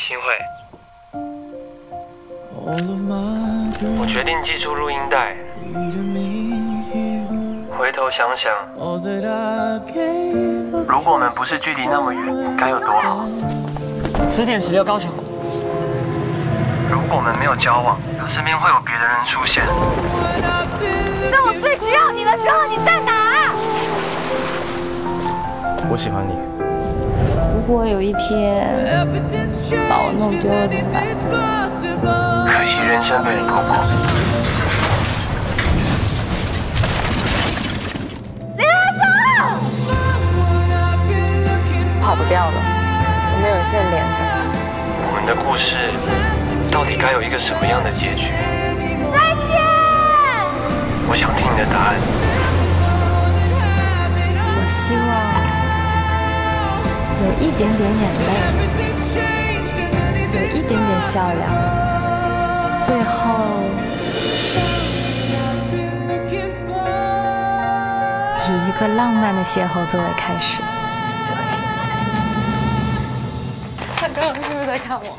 新慧，我决定寄出录音带。回头想想，如果我们不是距离那么远，该有多好。十点十六，高雄。如果我们没有交往，身边会有别的人出现。在我最需要你的时候，你在哪？我喜欢你。如果有一天把我弄丢了怎么办？可惜人生被人路过。跑不掉了，我们有线连着。我们的故事到底该有一个什么样的结局？再见！我想听你的答案。我希望有一点点眼泪，一点点笑料，最后以一个浪漫的邂逅作为开始。他刚刚是不是在看我？